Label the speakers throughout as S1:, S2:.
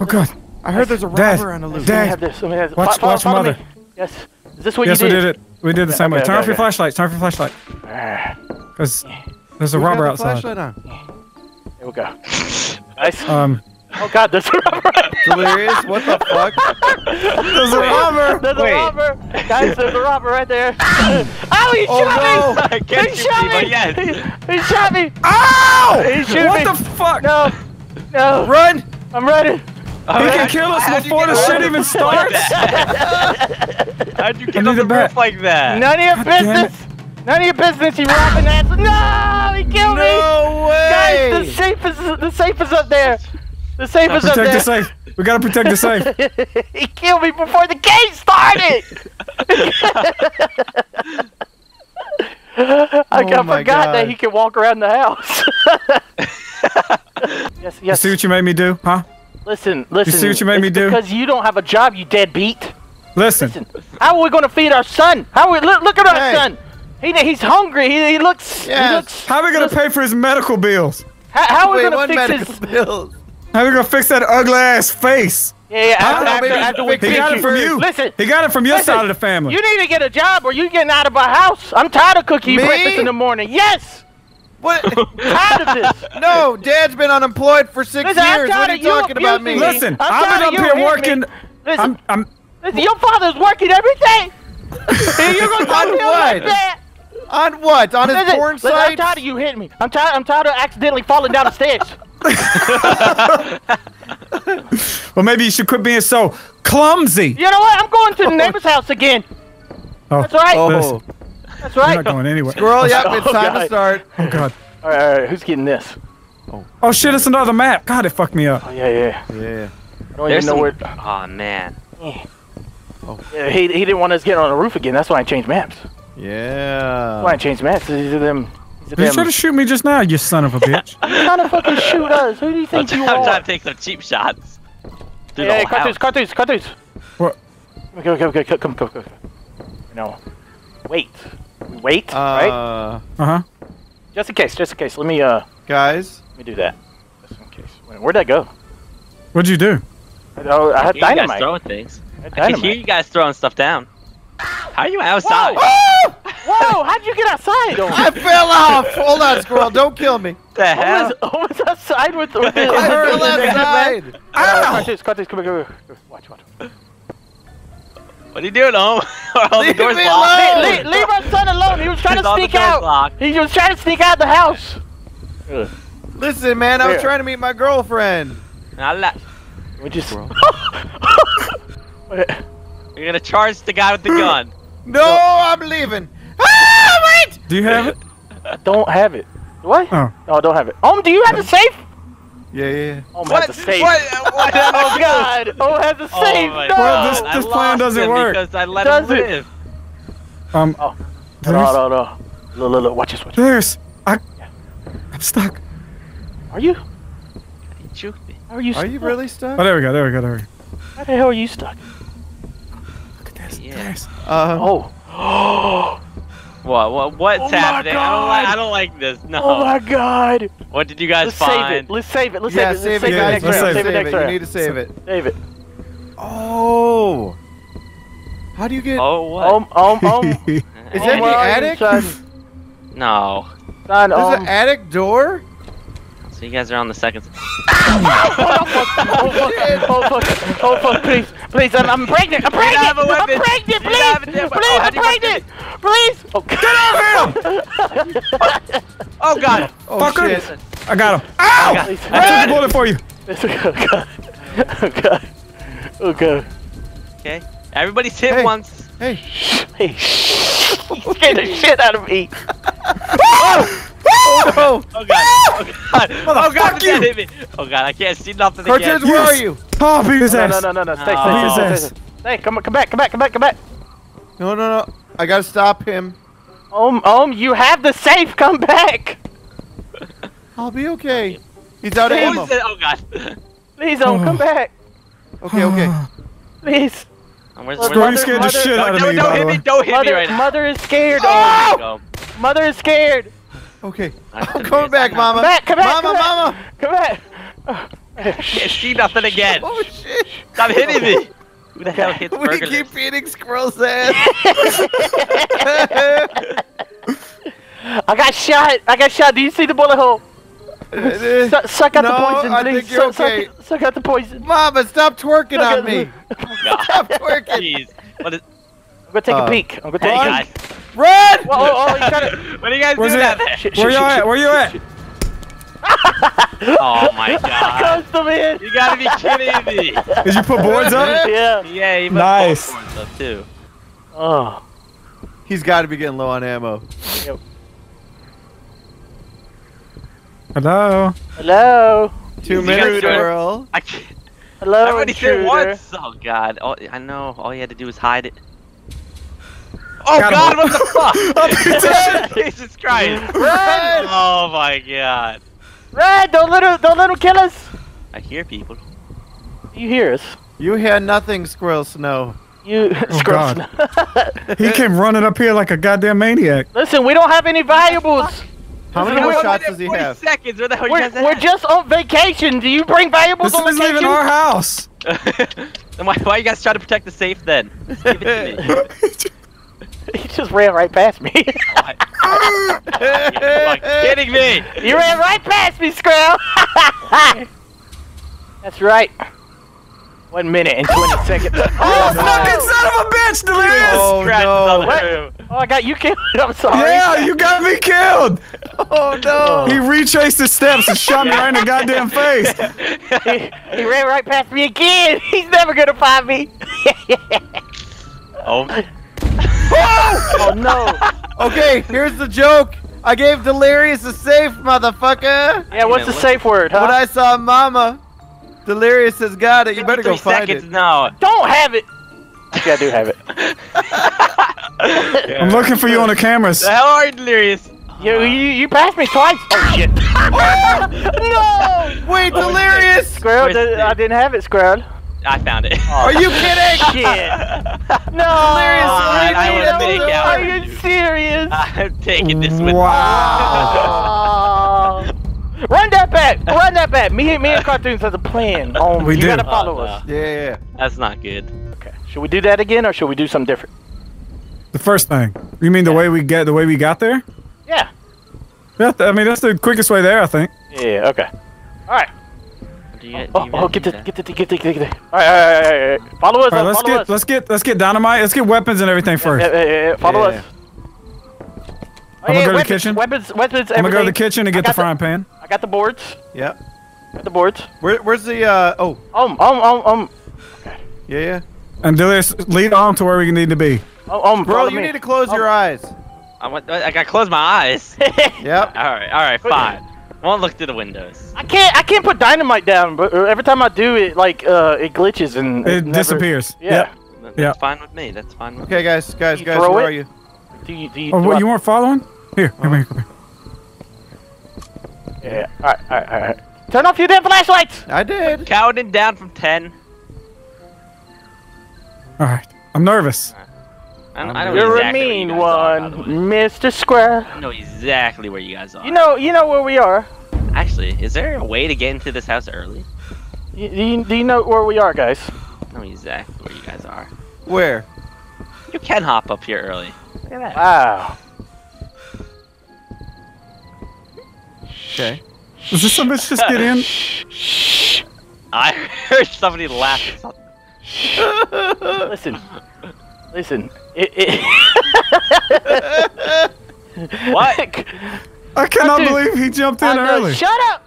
S1: Oh god.
S2: I heard there's a
S1: Dad,
S2: robber on the loose.
S1: Dad.
S3: Let me have this. Have this.
S1: Watch-
S3: follow-
S1: watch
S3: follow
S1: mother.
S3: me. Yes. Is this what
S1: yes,
S3: you
S1: we
S3: did?
S1: did it. We did the same way.
S3: okay,
S1: Turn off
S3: okay,
S1: your
S3: okay.
S1: flashlight. Turn off your flashlight.
S3: Ah,
S1: Because there's a
S2: Who got
S1: robber
S2: the
S1: outside.
S2: flashlight on?
S3: Here we go. Nice.
S1: Um,
S3: Oh God, there's a robber.
S2: Delirious? What the fuck?
S1: there's a robber.
S3: There's
S4: Wait.
S3: a robber. Guys, there's a robber right there. oh, he
S2: Oh,
S3: shot
S2: no.
S3: me.
S4: I can't
S3: he shot
S4: me, but
S3: me.
S4: yes.
S3: He, he shot me.
S1: Ow!
S3: He shoot
S1: What
S3: me.
S1: the fuck?
S3: No. No.
S2: Run!
S3: I'm ready.
S1: He can kill us
S4: How'd
S1: before the shit even
S4: something like
S1: starts.
S4: How'd you
S1: I
S4: get
S1: need
S4: on the
S1: bat.
S4: roof like that?
S3: None of your
S1: God
S3: business. None of your business. You robbing ass. No, he killed me.
S2: No way!
S3: Guys, the safe is the safe is up there. The safe is up
S1: Protect the
S3: there.
S1: safe. We gotta protect the safe.
S3: he killed me before the game started. I, I
S2: Oh my
S3: forgot that he can walk around the house. yes,
S1: You
S3: yes.
S1: see what you made me do, huh?
S3: Listen, listen.
S1: You see what you made
S3: it's
S1: me do?
S3: Because you don't have a job, you deadbeat.
S1: Listen.
S3: Listen, how are we gonna feed our son? How are we, look, look at our
S2: Hey.
S3: son. He, he's hungry. He, he looks. He looks
S1: How are we gonna pay for his medical bills?
S3: how, how are we gonna
S2: one
S3: fix
S2: medical
S3: his?
S2: bills.
S1: How are we gonna fix that ugly ass face?
S3: Yeah, yeah.
S1: Huh?
S3: After, after, after we
S2: fix
S1: He got
S3: you.
S1: it from you.
S3: Listen,
S1: He got it from your
S3: Listen,
S1: side of the family.
S3: You need to get a job or you getting out of my house. I'm tired of cooking breakfast in the morning. Yes!
S2: What?
S3: Tired of this.
S2: no, Dad's been unemployed for six
S3: Listen,
S2: years. What are you
S3: you
S2: talking about me?
S3: abusing
S1: Listen,
S3: I'm
S1: I've been up here working.
S3: me. Listen,
S1: I'm, I'm,
S3: listen, your father's working every day. and you're gonna talk
S2: On
S3: to him like
S2: what?
S3: that.
S2: On what? On his
S3: Listen,
S2: porn
S3: listen, I'm tired of you hitting me. I'm tired. I'm tired of accidentally falling down the stairs.
S1: well, maybe you should quit being so clumsy.
S3: You know what? I'm going to the oh. neighbor's house again.
S1: Oh,
S3: That's right.
S2: Oh, oh.
S3: That's
S1: I'm
S3: right.
S1: not going anywhere.
S2: girl, oh, yep, it's
S3: Oh,
S2: time
S3: God.
S2: to start.
S1: Oh god.
S3: All right, all right. Who's getting this?
S1: Oh oh shit, it's another map. God, it fucked me up.
S3: Oh yeah, yeah.
S2: Yeah.
S3: I don't
S4: There's
S3: even know
S4: some.
S3: where.
S4: Oh man.
S3: Yeah, he, he didn't want us getting on the roof again. That's why I changed maps.
S2: Yeah.
S3: That's why I changed maps. These are them. These are
S1: Did you
S3: them.
S1: try to shoot me just now, you son of a bitch?
S3: You're trying to fucking shoot us. Who do you
S4: I'm
S3: think
S4: trying,
S3: you
S4: I'm trying to take some cheap shots. Through
S3: Yeah,
S4: the
S3: yeah,
S4: whole
S3: Cartoonz,
S4: house.
S3: Cartoonz, Cartoonz.
S1: What?
S3: Okay, okay, okay, come, come, come, come. No. Wait. Wait, right?
S2: Uh,
S1: Uh huh.
S3: Just in case, just in case. Let me, uh,
S2: guys.
S3: let me do that. Just in case. Wait, Where'd that go?
S1: What'd you do?
S3: Oh, I had dynamite.
S4: You guys throwing things.
S3: I
S4: I can hear you guys throwing stuff down. How are you outside?
S3: Whoa! Whoa! How'd you get outside?
S2: I fell off. Hold on, squirrel. Don't kill me.
S4: the hell?
S3: Almost, almost outside with, with the.
S2: I fell
S3: with the-
S2: outside.
S3: Uh, Cartoonz, Cartoonz, come here, come here. Watch, watch.
S4: What are you doing, home? All the
S2: Leave
S4: doors
S2: me
S4: locked.
S2: alone.
S3: Leave, leave, leave our son alone. He was trying to sneak out.
S4: locked.
S3: He was trying to sneak out the house.
S2: Listen, man, I was trying to meet my girlfriend.
S4: Now, la-
S3: We just.
S4: You're gonna charge the guy with the gun.
S2: No, I'm leaving. Ah, wait!
S1: Do you have it?
S3: I don't have it. What?
S1: Oh.
S3: No, I don't have it. Um, do you have the safe?
S2: Yeah, yeah.
S3: Um
S4: What?
S3: has the safe.
S4: What? What?
S3: Oh God! Oh, has the
S4: Oh
S3: safe.
S4: my
S3: no.
S1: Well, this- this plan doesn't work.
S4: Because I let
S3: Does
S4: him
S3: it?
S4: live.
S1: Um.
S3: Oh. No, no, no. Look, look, look. Watch this. Watch this.
S1: there's. I. I'm stuck.
S3: Are you?
S4: He juked me.
S3: Are you?
S2: Are you really stuck?
S1: Oh, there we go. There we go. There we go.
S3: How the hell are you stuck?
S1: Look at this.
S4: Yeah.
S1: There's.
S2: Uh,
S3: Oh.
S4: What? What? What's
S3: Oh
S4: happening? I don't like. I don't like this. No.
S3: Oh my God!
S4: What did you guys
S3: Let's save it. Let's save it. Let's
S2: yeah,
S3: save it. Let's save,
S2: it,
S1: Yeah,
S2: guys.
S3: next
S1: let's save
S3: Save it
S2: Save
S3: next
S2: it. You need to save it.
S3: Save it.
S2: Oh. How do you get?
S4: Oh what?
S3: Um, um, um.
S2: Is that the
S3: where are you,
S2: attic?
S3: son?
S4: no.
S3: Son,
S2: There's
S3: um.
S2: an attic door?
S4: So you guys are on the second.
S3: Oh fuck! Oh fuck! Oh fuck! Oh fuck! Please, please! I'm, I'm pregnant! I'm pregnant!
S4: have a
S3: I'm pregnant!
S4: You
S3: Please!
S4: have
S3: Please!
S4: Oh,
S3: I'm
S4: get
S3: pregnant! Please! Oh, get
S4: Oh god.
S2: Oh
S1: Fucker.
S2: shit.
S1: I got him. Oh, Ow!
S4: got-
S3: Please.
S1: I took the bullet for you.
S3: Oh god! Oh god! Oh god!
S4: Okay. Everybody's hit
S2: Hey.
S4: once.
S2: Hey.
S3: Hey! You scared the shit out of me!
S2: Oh no.
S4: Oh god. Oh god. Oh god.
S1: fuck
S4: the gun
S1: you.
S4: hit me. Oh god. I can't see nothing
S2: Cartoonz,
S4: again.
S2: where
S1: Yes.
S2: are you?
S1: Oh, beat his ass.
S3: no, no, no, no! Stay,
S4: Oh.
S3: stay,
S1: Beat
S3: stay, stay,
S1: ass.
S3: stay! Stay! Come! Come back! Come back! Come back! Come back!
S2: No, no, no. I gotta stop him.
S3: Um, um, you have the safe! Come back!
S2: I'll be okay. He's out of ammo.
S4: Oh god.
S3: Please, um, come back!
S2: Okay, okay.
S3: Please!
S4: Where's, where's
S1: Bro, you
S3: Mother-
S1: scared the shit out of me,
S4: don't hit me! Don't hit me right now.
S3: mother is scared! Oh!
S4: There Oh!
S3: Mother is scared!
S2: Okay.
S4: That's
S2: I'm coming back, mama.
S3: Come back! Come back!
S2: Mama,
S3: come
S2: mama.
S3: Come back!
S4: Can't see nothing again.
S2: Oh shit!
S4: Stop hitting me. Who the hell hits
S2: We
S4: burgers?
S2: keep feeding squirrels ass.
S3: I got shot. I got shot. Do you see the bullet hole? Suck, suck out
S2: No,
S3: the poison,
S2: I
S3: please.
S2: think you're
S3: suck, suck
S2: okay.
S3: it- Suck, out the poison.
S2: Mama, stop twerking
S3: Suck
S2: on me. Stop twerking.
S4: Jeez. What is?
S3: I'm gonna take
S2: Uh,
S3: a peek. I'm gonna take
S4: Hey
S3: a peek.
S2: Run!
S3: Whoa, oh, oh, you got it.
S4: What are you guys
S1: Where's
S4: doing out there?
S3: Shit,
S1: Where
S3: shit,
S1: you at? Where you at?
S4: Oh my god.
S3: Custom in.
S4: You gotta be kidding me.
S1: Did you put boards up?
S3: Yeah.
S4: Yeah, you
S1: Nice.
S4: nice. up too.
S3: Oh.
S2: He's got to be getting low on ammo.
S1: Hello.
S3: Hello.
S2: Two
S4: You
S2: minutes, girl.
S4: I can't.
S3: Hello,
S4: I already said
S3: intruder.
S4: once. Oh god. All, I know. All you had to do was hide it. Oh
S1: Got him.
S4: god, what the
S1: Up
S4: fuck? Jesus Christ.
S2: Run!
S4: Oh my god.
S3: Red, don't let him, don't let him kill us.
S4: I hear people.
S3: You hear us?
S2: You hear nothing, Squirrel Snow.
S3: You
S1: Oh,
S3: scrubs.
S1: He came running up here like a goddamn maniac.
S3: Listen, we don't have any valuables.
S2: How many more
S3: we're-
S2: shots does he have?
S4: seconds. Where the hell
S3: We're,
S4: guys
S3: we're just on vacation. Do you bring valuables
S1: This
S3: on
S1: is
S3: vacation?
S1: leaving our house.
S4: then why, why you guys trying to protect the safe then? Just give it to me.
S3: He just ran right past me.
S4: Why? You're kidding me.
S3: you ran right past me, Squirrel. That's right. One minute and 20 seconds.
S1: Oh, oh, fucking son of a bitch, Delirious!
S2: Oh, no.
S4: the
S3: What? Oh, I got you killed. I'm sorry.
S1: Yeah, you got me killed.
S2: Oh no!
S1: He retraced his steps and shot me right in the goddamn face.
S3: he, he ran right past me again. He's never gonna find me.
S4: Oh,
S3: oh no.
S2: Okay, here's the joke. I gave Delirious a safe, motherfucker.
S3: Yeah, what's the safe word, huh?
S2: When I saw Mama, Delirious has got it. You better go find
S4: seconds
S2: it.
S4: now.
S3: Don't have it. Yeah, I do have it.
S1: I'm looking for you on the cameras.
S4: The hell are you delirious?
S3: You, uh. you, you passed me twice. Oh shit. no.
S2: Wait, oh, Delirious!
S3: Squirrel, did- I didn't have it, Squirrel.
S4: I found it.
S2: Are you kidding?
S3: Shit. No.
S2: Delirious,
S4: I- I
S2: leave
S4: was
S2: me
S4: big
S2: alone.
S4: out.
S3: Are you serious?
S4: I'm taking this with
S1: Wow.
S3: Oh. Run that back! Run that back! Me, me and Cartoonz has a plan. Um,
S1: We
S3: you
S1: do.
S3: gotta follow
S4: Oh,
S3: us.
S2: Yeah, yeah.
S4: That's not good.
S3: Okay. Should we do that again, or should we do something different?
S1: The first thing. You mean the way we get the way we got there?
S3: Yeah.
S1: Yeah, I mean that's the quickest way there, I think.
S3: Yeah. Okay. All right.
S4: Do you, do
S3: Oh,
S4: you
S3: oh
S4: guys
S3: get
S4: do
S3: the,
S4: that?
S3: get the, get the, get the, get the. All right, all right, all right, all right. Follow us.
S1: All right, let's
S3: follow
S1: get
S3: us.
S1: let's get let's get dynamite. Let's get weapons and everything first.
S3: Yeah, yeah, yeah, follow
S2: Yeah.
S3: us.
S1: I'm gonna go to the kitchen.
S3: Weapons, weapons,
S1: I'm gonna go to the kitchen and get the
S3: got the-
S1: frying pan.
S3: I got the boards.
S2: Yep.
S3: Got the boards.
S2: Where, where's the, uh, oh,
S3: Um, um, um, um,
S2: yeah, yeah.
S1: And Delirious, lead on to where we need to be.
S3: Oh, um
S2: Bro, you
S3: me.
S2: need to close
S3: Oh.
S2: your eyes.
S4: I, want, I gotta close my eyes.
S2: Yep.
S4: Alright, alright, fine. I won't look through the windows.
S3: I can't, I can't put dynamite down, but uh, every time I do it, like, uh, it glitches and
S1: It
S3: never-
S1: disappears.
S3: Yeah.
S1: Yep.
S4: That's
S1: Yeah.
S4: fine with me. That's fine with
S2: Okay, guys, guys, guys, where
S3: it?
S2: are you?
S3: Do you, do you,
S1: Oh,
S3: do
S1: what,
S3: I-
S1: you weren't following? Here, come here, come here.
S3: Yeah. All right, all right, all right. Turn off your damn flashlights.
S2: I
S4: me.
S2: did.
S4: Counting down from 10.
S1: All right. I'm nervous.
S4: I, don't- I know
S3: You're
S4: exactly
S3: a
S4: where you
S3: mean
S4: are,
S3: one. Mr. Square.
S4: I know exactly where you guys are.
S3: You know, you know where we are.
S4: Actually, is there a way to get into this house early?
S3: You, do, you, do you know where we are, guys?
S4: I know exactly where you guys are.
S2: Where?
S4: You can hop up here early. Look at that.
S3: Wow.
S2: Okay.
S1: Does this some bitch just get in?
S3: Shh.
S4: I heard somebody laugh at something.
S3: Listen. Listen. It, it
S4: What?
S1: I cannot
S3: Dude,
S1: believe he jumped
S3: I
S1: in
S3: know,
S1: early.
S3: Shut up.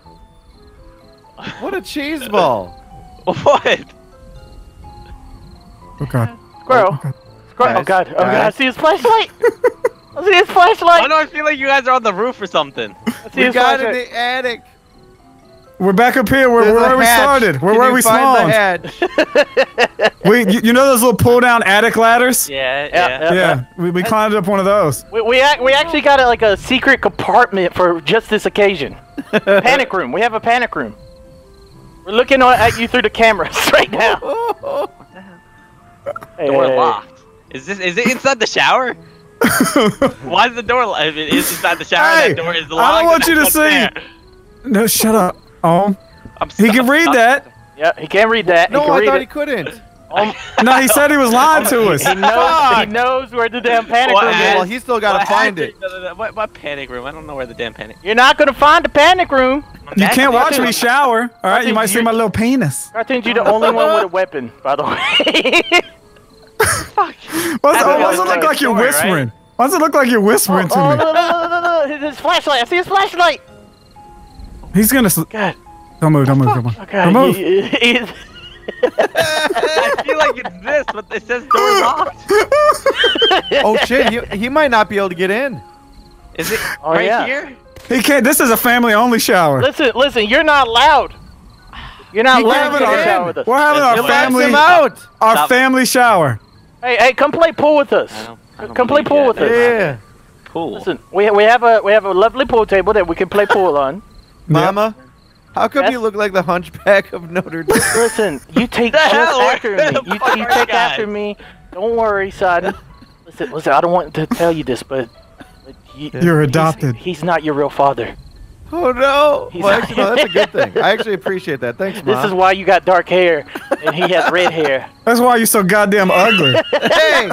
S2: What a cheese ball.
S4: What?
S1: Oh god.
S3: Squirrel.
S1: Oh, god.
S3: Squirrel. Oh
S2: Guys,
S3: god. Oh god. I see his flashlight. I see his
S4: Why
S3: flashlight.
S4: do I feel like you guys are on the roof or something?
S3: I see
S2: We
S3: his
S2: got in the attic.
S1: We're back up here. We're,
S2: There's
S1: we're where we started. We're
S2: Can
S1: where we
S2: find the
S1: spawned.
S2: hatch?
S1: We, you, you know those little pull down attic ladders?
S4: Yeah,
S3: Yeah,
S4: yeah.
S3: yeah.
S1: Yeah, we, we climbed up one of those.
S3: We we, ac- we actually got a, like a secret compartment for just this occasion. panic room. We have a panic room. We're looking at you through the cameras right now. Hey,
S4: Door
S3: hey, hey.
S4: locked. Is this? Is it inside the shower? Why is the door? lo- If it is inside the shower,
S1: Hey,
S4: that door is locked.
S1: I don't want you to see.
S4: there.
S1: no, shut up. Oh,
S4: I'm
S1: He can read
S4: stuck-
S1: that.
S3: Yeah, he can't read that.
S2: No,
S3: he can
S2: I
S3: read
S2: thought
S3: it.
S2: he couldn't.
S3: Um,
S1: No, he said he was lying to us.
S3: he knows. He knows where the damn panic
S4: What
S3: room
S4: is.
S2: Well,
S3: is.
S2: he's still got to find it.
S4: What, what panic room? I don't know where the damn panic.
S3: You're not gonna find the panic room.
S1: You can't watch me shower. All right, you
S3: think
S1: might see my little penis.
S3: I think you're the only one with a weapon, by the way.
S4: Fuck.
S1: Why does,
S3: what
S1: why does it look like you're
S4: story, right?
S1: whispering? Why does it look like you're whispering
S3: oh,
S1: to
S3: look,
S1: me?
S3: look, look, look, look, his flashlight. I see his flashlight.
S1: He's gonna. Sl-
S3: God.
S1: don't move. Don't move. Don't move.
S3: Oh,
S1: Don't move.
S3: He, he's,
S4: I feel like it's this, but it says door locked.
S2: Oh shit, he, he might not be able to get in.
S4: Is it
S3: Oh,
S4: right
S3: yeah.
S4: here?
S1: He can't. This is a family-only shower.
S3: listen, listen. You're not loud. You're not
S2: He
S3: allowed
S2: can't
S3: to
S2: get
S3: get in the
S2: in.
S3: shower with us.
S1: We're having
S4: You
S1: our family,
S2: out.
S1: our
S4: Stop.
S1: family shower.
S3: Hey, hey, come play pool with us.
S4: I don't, I don't
S3: Come play pool with us.
S2: Yeah.
S4: Pool.
S3: Listen, we we have a we have a lovely pool table that we can play pool on.
S2: Mama, how come
S3: Yes?
S2: you look like the hunchback of Notre Dame?
S3: Listen, you take just
S4: hell?
S3: after me. You, you take
S4: you
S3: after me. Don't worry, son. Listen, listen. I don't want to tell you this, but, but you,
S1: You're adopted.
S3: He's, not your real father.
S2: Oh no!
S3: He's-
S2: Well, actually, no, that's a good thing. I actually appreciate that. Thanks, Mom.
S3: This is why you got dark hair and he has red hair.
S1: That's why you're so goddamn ugly.
S2: hey,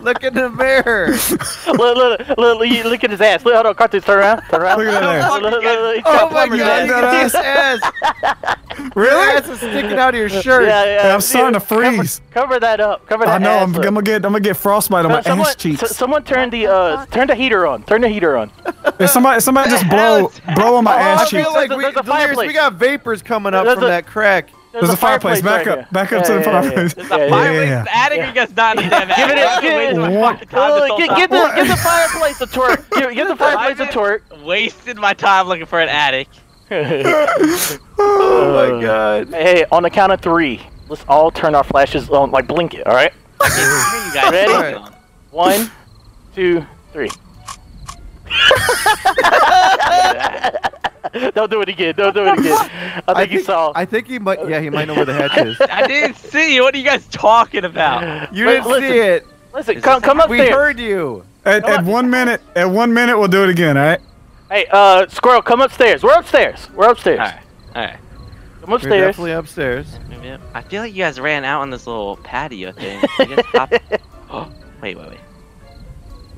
S2: look in the mirror.
S3: look, look, look, look, look at his ass. Look, hold on, cartoon, turn around, turn around.
S1: Look at that ass.
S3: Look, look, look, look, he's
S2: Oh my God!
S3: ass.
S2: Look at his ass. Your
S1: Really?
S2: ass is sticking out of your shirt.
S3: Yeah, yeah.
S1: I'm starting to freeze.
S3: Cover, that up. Cover that
S1: I know.
S3: ass
S1: I'm. I'm gonna get. I'm gonna get frostbite on my
S3: Uh, someone,
S1: ass cheeks.
S3: s- someone turn the uh, turn the heater on. Turn the heater on.
S1: If somebody, somebody just blow, blow on my
S2: Oh, I
S1: ass
S2: feel
S1: cheeks.
S2: like
S3: There's a-
S2: we,
S3: there's a fireplace.
S2: we got vapors coming up
S3: There's
S2: from
S3: a-
S2: that crack.
S1: There's a fireplace. Back
S3: right
S1: up.
S3: here.
S1: Back up
S3: Yeah,
S1: to the
S3: yeah, yeah,
S1: fireplace.
S3: yeah.
S4: The
S3: Yeah, yeah,
S4: fireplace
S1: yeah.
S4: is the attic.
S3: Yeah.
S4: You guys not in the damn attic.
S3: Give it a-
S4: I've been
S3: give
S4: wasting
S3: it-
S4: my fucking time
S3: Uh,
S4: this whole
S3: get, the get the fireplace a twerk. Give, give the fireplace a
S4: I've
S3: twerk.
S4: Wasted my time looking for an attic.
S2: Oh my god.
S3: Hey, on the count of three, let's all turn our flashes on, like blink it. All right.
S4: I can hear you guys.
S3: Ready?
S4: Hold on.
S3: One, two, three. Don't do it again. Don't do it again. I think, you saw.
S2: I think he might. Yeah, he might know where the hatch is.
S4: I didn't see. What are you guys talking about?
S2: You
S3: Wait,
S2: didn't
S3: listen.
S2: see it.
S3: Listen,
S4: Is
S3: come
S4: this-
S3: come
S2: We heard you.
S1: At, at one minute, at one minute, we'll do it again. All right.
S3: Hey, uh, squirrel, come upstairs. We're upstairs. We're upstairs.
S4: All right. All right.
S3: Come
S2: We're
S3: upstairs.
S2: definitely upstairs.
S4: I feel like you guys ran out on this little patio thing. You guys hop- oh, wait, wait, wait.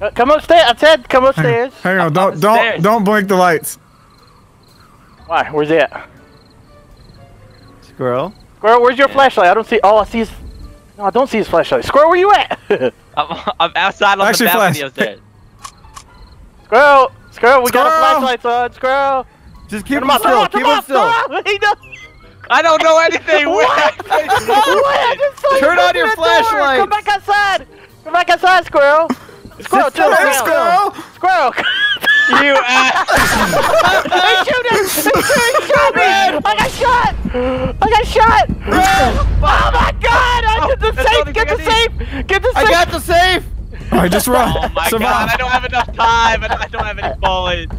S3: Uh, come upstairs. I said, come
S1: Hang
S3: upstairs.
S1: on. Hang on. Don't
S4: the
S1: don't don't blink the lights.
S3: Why? Where's it?
S2: Squirrel.
S3: Squirrel, where's your
S4: Yeah.
S3: flashlight? I don't see. Oh, I see his. No, I don't see his flashlight. Squirrel, where you at?
S4: I'm, I'm outside on
S1: Actually,
S4: the balcony
S1: flash.
S4: upstairs.
S3: Squirrel, Squirrel, we got
S1: Squirrel!
S3: a flashlight on. Squirrel.
S2: Just keep
S3: Turn
S2: him
S3: him off, turn
S2: still.
S3: him
S2: Keep
S3: turn him
S2: him still.
S3: turn him off. He does-
S4: I don't know anything.
S3: What?
S4: What?
S3: What? I just saw you
S2: Turn on your flashlight.
S3: Come back outside. Come back outside, Squirrel. Squirrel,
S2: still,
S3: turn around.
S2: still.
S3: Squirrel.
S4: you ass.
S3: Hey, shoot him! He shot me! I got shot! I got shot! Oh my god! I get the safe! Get
S4: the
S3: the safe! Get the safe!
S2: I got the safe.
S1: All right, just run.
S4: Oh my
S1: Survive.
S4: god, I don't have enough time. and I don't have any bullets.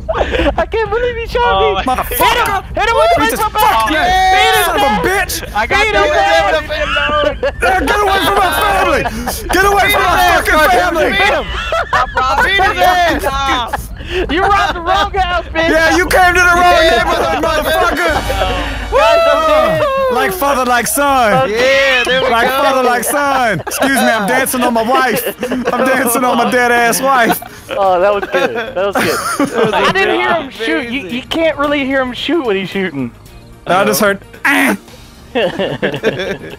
S3: I can't believe he shot
S4: Oh
S3: me!
S4: my
S3: Hit him! Hit him with the
S1: He just
S3: baseball
S1: fucked
S3: bat!
S1: you.
S3: Beat his
S1: Son of a bitch.
S4: I got
S3: Beat
S4: no
S3: him
S4: damn
S3: down.
S4: leave me alone.
S1: Yeah, Get away from my family. Get away from my fucking family.
S2: Beat him.
S4: Stop robbing
S2: Beat his
S4: me.
S2: ass.
S4: Stop.
S3: You robbed the wrong house, bitch!
S1: Yeah, you came to the wrong neighborhood, motherfucker.
S3: Guys, I'm dead.
S1: Like father, like son.
S2: Yeah, there we
S1: Like
S2: go.
S1: father, like son. Excuse me, I'm dancing on my wife. I'm dancing on my dead ass wife.
S3: Oh, that was good. That was good. I didn't hear him
S2: amazing.
S3: shoot. You, you can't really hear him shoot when he's shooting.
S1: I just heard. "Ah."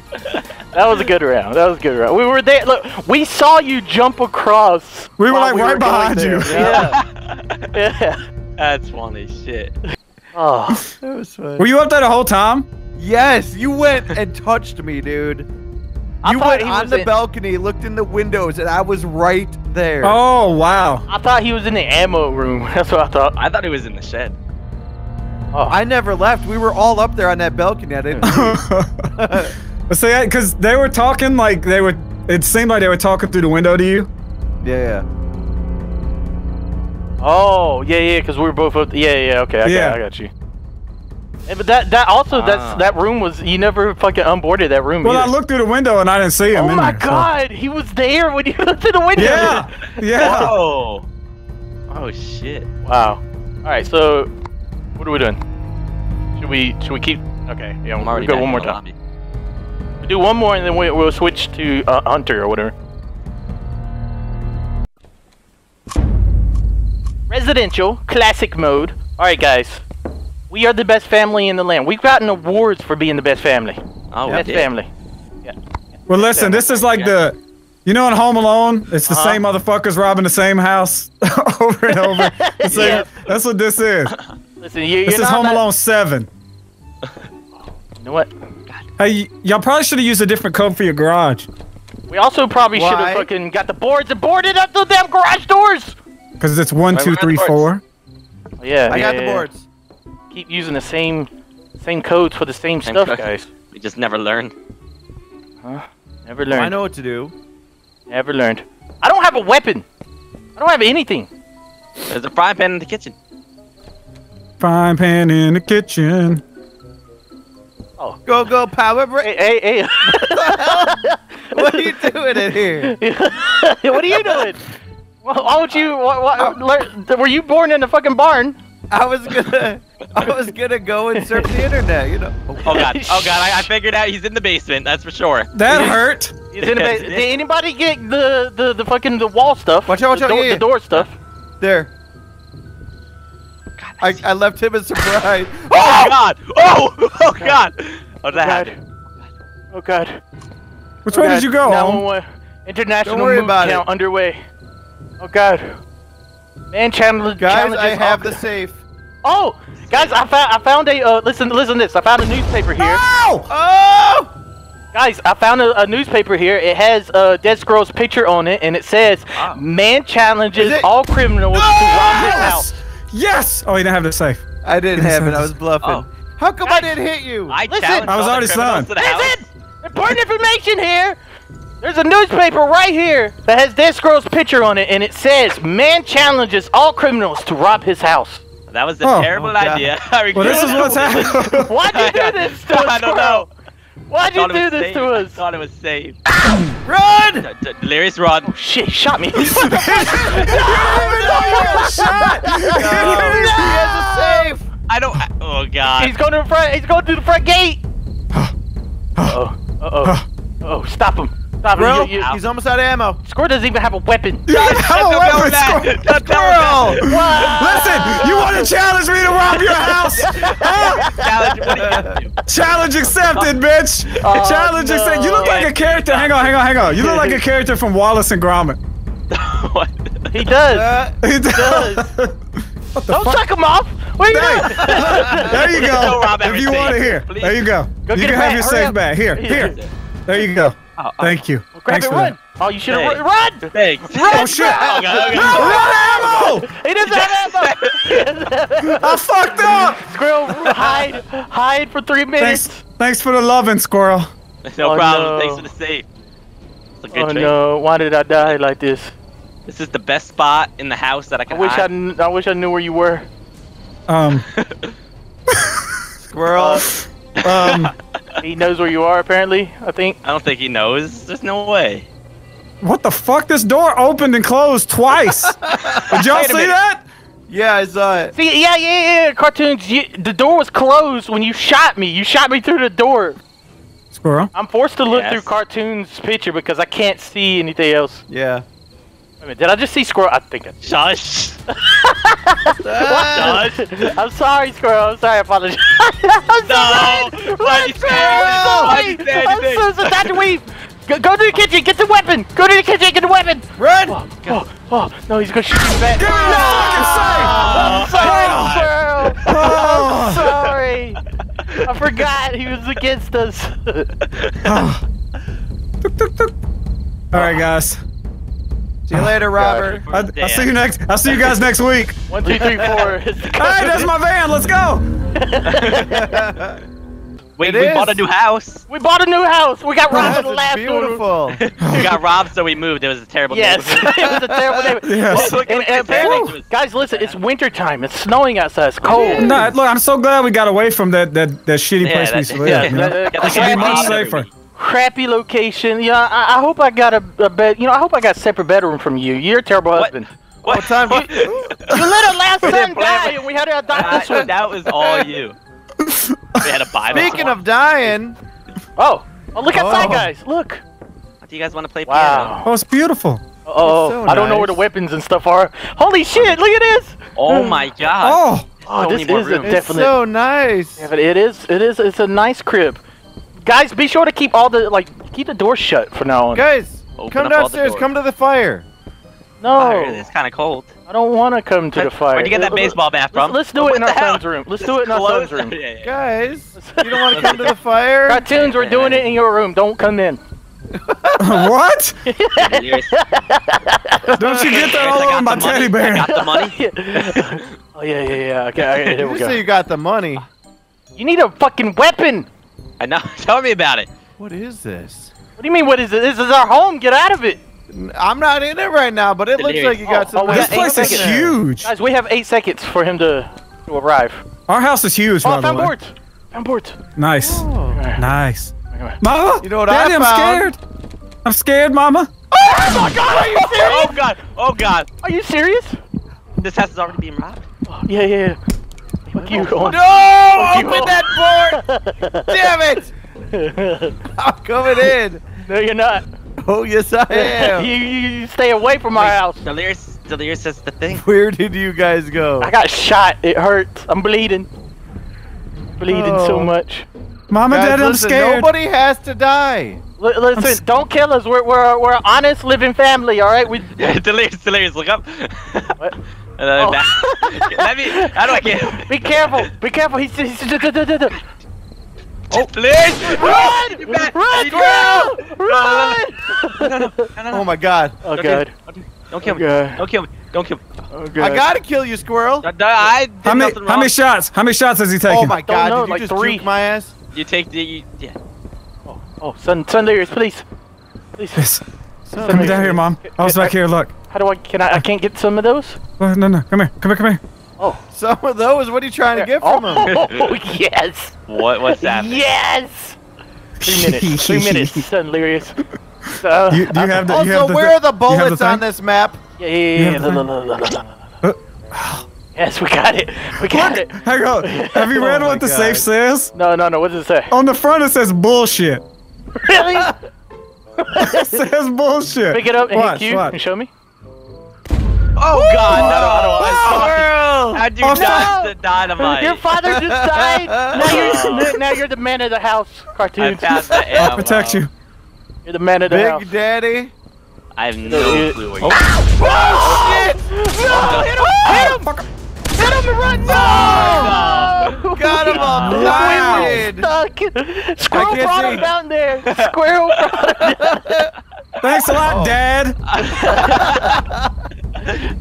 S3: That was a good round. That was a good round. We were there. Look, we saw you jump across.
S1: We were
S3: while
S1: like right
S3: going
S1: behind
S3: there.
S1: you.
S3: Yeah. yeah.
S4: That's funny shit.
S3: Oh.
S2: That was fun.
S1: Were you up there the whole time?
S2: Yes, you went and touched me, dude.
S3: I
S2: You went on the
S3: in-
S2: balcony, looked in the windows, and I was right there.
S1: Oh wow.
S3: I thought he was in the ammo room. That's what I thought.
S4: I thought he was in the shed.
S2: Oh, I never left. We were all up there on that balcony. I didn't.
S1: But see, because they were talking like they were. It seemed like they were talking through the window to you.
S2: yeah, yeah.
S3: Oh, yeah, yeah, because we were both up. Yeah, yeah, okay, I,
S1: Yeah.
S3: got, I got you. Yeah, but that that also
S4: Ah.
S3: that's that room was you never fucking unboarded that room.
S1: Well, I looked through the window and I didn't see him.
S3: Oh
S1: in
S3: my
S1: there, so-
S3: god, he was there when you looked through the window.
S1: Yeah. Yeah.
S4: Whoa. Oh shit.
S3: Wow. All right, so what are we doing? Should we should we keep Okay, yeah,
S4: I'm
S3: we'll go one more time.
S4: lobby.
S3: We'll do one more and then we, we'll switch to uh, Hunter or whatever. Residential, classic mode. Alright, guys. We are the best family in the land. We've gotten awards for being the best family.
S4: Oh, we
S3: best
S4: did.
S3: family.
S1: Well, listen, this is like the, you know, in Home Alone, it's the
S3: Uh-huh.
S1: same motherfuckers robbing the same house over and over. The same-
S3: Yep.
S1: That's what this is.
S3: Listen, you,
S1: This
S3: you're
S1: is
S3: not
S1: Home
S3: that-
S1: Alone Seven.
S3: You know what?
S1: Hey, y'all probably should have used a different code for your garage,
S3: We also probably should have fucking got the boards and boarded up the damn garage doors.
S1: Because it's one,
S4: Why
S1: two,
S4: weren't the
S1: three,
S4: boards?
S1: four.
S3: Oh, yeah,
S2: I
S3: yeah,
S2: got the
S3: yeah, yeah.
S2: boards.
S3: Keep using the same, same codes for the same,
S4: Same
S3: stuff,
S4: code.
S3: guys.
S4: We just never learned. Huh?
S3: Never learned.
S2: I know what to do.
S3: Never learned. I don't have a weapon. I don't have anything.
S4: There's a frying pan in the kitchen.
S1: Frying pan in the kitchen. Oh.
S2: Go go power break.
S3: Hey, hey, hey.
S2: What are you doing in here?
S3: what are you doing? Why why would you? Why, why, oh. learn, were you born in a fucking barn?
S2: I was gonna I was gonna go and surf the internet, you know.
S4: Oh, oh god, oh god, I, I figured out he's in the basement, that's for sure.
S1: That hurt.
S3: He's in a ba- Did anybody get the, the, the fucking the wall stuff?
S2: Watch out, watch
S3: the
S2: out,
S3: door,
S2: yeah, yeah.
S3: The door stuff.
S2: There. I, I left him a surprise.
S4: Oh god! Oh! Oh god! Oh, that oh,
S3: God.
S4: happened.
S3: Oh god.
S1: Which way did you go?
S3: Now
S1: Owen?
S3: international
S2: Don't worry
S3: move
S2: about
S3: count
S2: it.
S3: underway. Oh god. Man, channel
S2: Guys, I have the safe.
S3: Oh, guys, I found I found a uh, listen listen to this. I found a newspaper here.
S1: Ow!
S2: Oh!
S3: Guys, I found a, a newspaper here. It has uh, DeadSquirrel's picture on it, and it says,
S4: Wow.
S3: "Man challenges all criminals to rob his house."
S1: Yes! Yes! Oh, you didn't have the safe.
S2: I didn't have it, I was bluffing.
S4: Oh.
S2: How come I didn't hit you?
S4: I
S3: Listen,
S1: I was
S4: all
S1: already
S4: criminals
S1: stunned.
S4: to the house.
S3: Listen, important information here. There's a newspaper right here that has this girl's picture on it, and it says, "Man challenges all criminals to rob his house."
S4: That was a
S1: Oh.
S4: terrible
S2: Oh, God.
S4: idea. I
S1: Well, this is what's happening.
S3: Why'd you do this to us,
S4: I don't know.
S3: Why'd you
S4: Thought it
S3: do
S4: was
S3: this
S4: safe.
S3: to
S4: I
S3: us?
S4: thought it was safe.
S2: Run!
S4: D- d- Delirious run.
S3: Shit, he shot me.
S1: Shot!
S2: No, he has a safe!
S4: I don't. I- oh god.
S3: he's going to the front. He's going to the front gate. Uh oh. Uh oh. Oh, stop him. Stop.
S2: Bro,
S3: You- you-
S2: he's almost out of ammo.
S3: Squirrel doesn't even have a weapon.
S1: Yeah, I have a
S4: Don't
S1: weapon. Squirrel.
S4: Don't go with that.
S1: Listen, you want to challenge me to rob your house? Huh?
S4: Challenge. What do you have to?
S1: Challenge accepted, bitch.
S3: Oh,
S1: Challenge accepted. You look like a character. Hang on, hang on, hang on. You look like a character from Wallace and Gromit.
S4: what?
S3: He does.
S2: Uh,
S1: He
S3: does.
S1: what the
S3: Don't
S1: fuck?
S3: suck him off. What are you doing?
S1: there you go. If you want it,
S4: everything,
S1: here. There you go.
S3: Go
S1: you can have your safe back. Here, here. There you go.
S4: Oh, oh,
S1: Thank you.
S3: Grab
S1: Thanks
S3: it, run.
S1: that.
S3: Oh, you should have
S4: Hey.
S3: run. Run.
S4: Thanks.
S1: Oh shit!
S4: Oh, God,
S1: No, run ammo!
S3: He doesn't have ammo.
S1: I fucked up.
S3: Squirrel, hide, hide for three minutes.
S1: Thanks, thanks for the loving, squirrel.
S4: No
S3: Oh,
S4: problem.
S3: no.
S4: Thanks for the save. It's a good
S3: Oh
S4: trade.
S3: no! Why did I die like this?
S4: This is the best spot in the house that I
S3: I
S4: can
S3: wish I,
S4: hide.
S3: kn- I wish I knew where you were.
S1: Um,
S2: squirrel.
S1: um,
S3: He knows where you are, apparently. I think.
S4: I don't think he knows. There's no way.
S1: what the fuck? This door opened and closed twice. Did y'all see
S2: minute.
S1: that?
S2: Yeah, I saw it.
S3: See, yeah, yeah, yeah. Cartoonz. You, the door was closed when you shot me. You shot me through the door.
S1: Squirrel.
S3: I'm forced to look
S4: Yes.
S3: through Cartoonz picture because I can't see anything else.
S2: Yeah.
S3: Wait a minute, did I just see squirrel? I think I did.
S4: Shush.
S2: Ah,
S4: Shush.
S3: I'm sorry, squirrel. I'm sorry. I apologize. I'm
S4: No.
S3: sorry.
S4: Why'd you say
S3: squirrel.
S4: anything?
S3: I'm
S4: Why'd
S3: sorry. I'm so sorry. Dr. Weave. Go, go to the kitchen. Get the weapon. Go to the kitchen. Get the weapon.
S2: Run!
S3: Oh, oh, oh, no, he's gonna shoot me back.
S1: Give me
S3: no!
S1: the
S3: I'm ah! sorry, squirrel. I'm ah! sorry. I forgot he was against us. Ah!
S1: Tuk, tuk, tuk. All right, guys.
S2: See you later, Robert.
S1: I, I'll see you next. I'll see you guys next week.
S3: One, two, three, four. is the
S1: Hey, there's my van. Let's go.
S4: Wait,
S2: It
S4: we
S2: is.
S4: bought a new house.
S3: We bought a new house. We got robbed the last
S2: beautiful.
S4: we got robbed, so we moved. It was a terrible
S3: Yes,
S4: neighborhood.
S3: it was a terrible neighborhood.
S1: Yes.
S3: Well, and, and apparently, guys, listen, it's winter time. It's snowing outside. It's cold.
S1: No, look, I'm so glad we got away from that that, that shitty
S4: Yeah,
S1: place we
S4: that-
S1: used to live.
S3: yeah,
S1: you know?
S3: that- that-
S1: This would be
S3: that-
S1: much
S3: that-
S1: safer.
S3: Crappy location. You know, I, I hope I got a, a bed. You know, I hope I got a separate bedroom from you. You're a terrible
S4: What?
S3: husband.
S4: What
S2: time?
S3: You let our last son
S4: didn't
S3: die, and we had to adopt this
S4: that,
S3: one.
S4: that was all you. We had a Bible.
S2: Speaking of dying,
S3: Oh, oh, look outside,
S2: Oh.
S3: guys. Look.
S4: do you guys want to play
S3: Wow.
S1: Oh, it's beautiful.
S3: Oh,
S2: so
S3: I don't know where the weapons and stuff are. Holy shit! Look at this.
S4: Oh my god.
S1: Oh,
S3: Oh,
S4: So
S3: this
S4: many more
S3: is a
S4: rooms.
S2: it's so nice.
S3: Yeah, but it is. It is. It's a nice crib. Guys, be sure to keep all the like keep the doors shut for now on.
S2: Guys,
S4: Open
S2: come
S4: up all the
S2: downstairs. Come to the fire.
S3: No,
S4: Fire, It's kind of cold.
S3: I don't want to come to the fire.
S4: Where'd you get that baseball bat from?
S3: Let's, let's do
S4: What
S3: it in our
S4: hell?
S3: son's room. Let's do it in our
S4: Close-
S3: son's room.
S4: Yeah, yeah.
S2: Guys, you don't want to come to the fire?
S3: Cartoonz, we're doing it in your room. Don't come in.
S1: what? Don't you get that all over my
S4: the
S1: teddy
S4: money. I
S1: bear?
S4: got the money.
S3: oh yeah, yeah, yeah. Okay, okay, here we go.
S2: You say you got the money.
S3: You need a fucking weapon.
S4: I know. Tell me about it.
S2: What is this?
S3: What do you mean? What is it? This is our home. Get out of it,
S2: I'm not in it right now, but it looks like you got
S3: Oh, oh
S2: some.
S3: oh,
S1: This
S3: got eight
S1: place is huge.
S3: guys. We have eight seconds for him to, to arrive.
S1: Our house is huge,
S3: Oh,
S1: by
S3: I
S1: the
S3: found
S1: way.
S3: boards. Found boards.
S1: Nice,
S2: Oh.
S1: nice.
S3: Come.
S1: Mama,
S2: You know what
S1: Daddy,
S2: I
S1: I'm scared. I'm scared, Mama.
S3: Oh, oh my God! Are you serious?
S4: Oh god. Oh god.
S3: Are you serious?
S4: This house is already being robbed.
S3: Oh, yeah, yeah. yeah. Fuck you. Oh,
S2: No!
S3: Fuck you.
S2: Open that board! Damn it! I'm coming in.
S3: no, you're not.
S2: Oh yes, I am.
S3: you you stay away from my house.
S4: Delirious. Delirious is the thing.
S2: Where did you guys go?
S3: I got shot. It hurts. I'm bleeding. Bleeding so
S2: Oh.
S3: much.
S1: Mama,
S2: Guys,
S1: Daddy, I'm
S2: listen,
S1: scared.
S2: Nobody has to die.
S3: L- listen, don't kill us. We're we're we're an honest living family. All right. We.
S4: delirious. Delirious. Look up.
S3: What?
S4: And then
S3: Oh.
S4: back. Let me. How do I get?
S3: Be careful. Be careful. He's. he's
S4: Oh, oh. delirious.
S3: Run!
S4: Oh, you back.
S3: Run!
S4: You go.
S3: Run!
S4: No, no, no, no, no.
S2: Oh my god.
S3: Oh
S4: Don't
S3: god.
S4: kill- Don't kill me.
S3: Okay.
S4: Don't kill me. Don't kill me.
S3: Oh
S2: I
S3: god.
S2: gotta kill you, squirrel.
S4: I, I did
S1: How many,
S4: nothing
S1: how many
S4: wrong.
S1: shots? How many shots has he taken?
S2: Oh my god,
S3: know,
S2: did you
S3: like
S2: just
S3: three.
S2: juke my ass?
S4: You take the. You, yeah.
S3: Oh, son, son, Lyrius, please, please.
S1: Yes.
S2: Son
S1: Come down here, Mom. I was back here. Look.
S3: How do I? Can I? I can't get some of those.
S1: Oh, no, no. Come here. Come here. Come here. Oh.
S2: Some of those, what are you trying to get from him?
S3: Oh yes.
S4: What? What's that?
S3: Yes. Three minutes. Three minutes, son, Lyrius. Uh,
S1: You, do you have the? you
S2: Also,
S1: have the
S2: where are the
S1: you have the
S2: bullets on this map?
S3: Yeah, yeah, yeah. yeah.
S1: have
S3: No, no, no, no, no, no.
S1: Uh,
S3: Yes, we got it. We got it.
S1: Hang on. Have you
S2: Oh
S1: read
S2: my
S1: what the
S2: God.
S1: safe says?
S3: No, no, no. What does it say?
S1: On the front it says bullshit.
S3: Really?
S1: It says bullshit.
S3: Pick it up and
S1: watch,
S3: hit Q
S1: watch.
S3: and show me.
S4: Oh God! No! I don't. I
S2: Squirrel!
S4: How'd you
S1: Oh,
S3: no!
S4: the dynamite?
S3: Your father just died. Now you're now you're the man of the house.
S4: I found the
S1: I'll protect you.
S3: You're the man of the house.
S2: Big Daddy.
S4: I have
S3: No,
S4: no clue. Where
S3: Oh.
S4: you
S2: Oh, shit!
S3: No! Hit him! Hit him! Hit him and run! No!
S2: Got
S3: Wow. Stuck. Squirrel brought
S2: see.
S3: him down there. Squirrel brought him down there.
S1: Thanks a lot,
S2: Oh.
S1: Dad.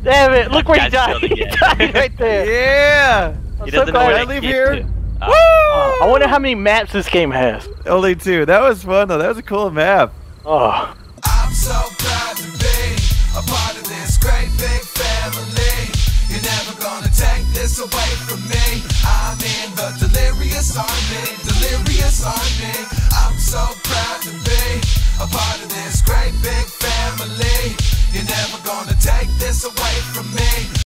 S3: Damn it! Look where he died.
S4: killed
S3: He died right there.
S2: Yeah.
S3: I'm
S4: He
S3: so
S4: doesn't
S3: glad
S4: where
S3: I
S2: leave here?
S4: to.
S2: Woo!
S3: Oh, I wonder how many maps this game has.
S2: Only two. That was fun though. That was a cool map.
S3: Oh.
S5: I'm so proud to be a part of this great big family. You're never gonna take this away from me delirious on me, delirious on me. I'm so proud to be a part of this great big family. You're never gonna take this away from me.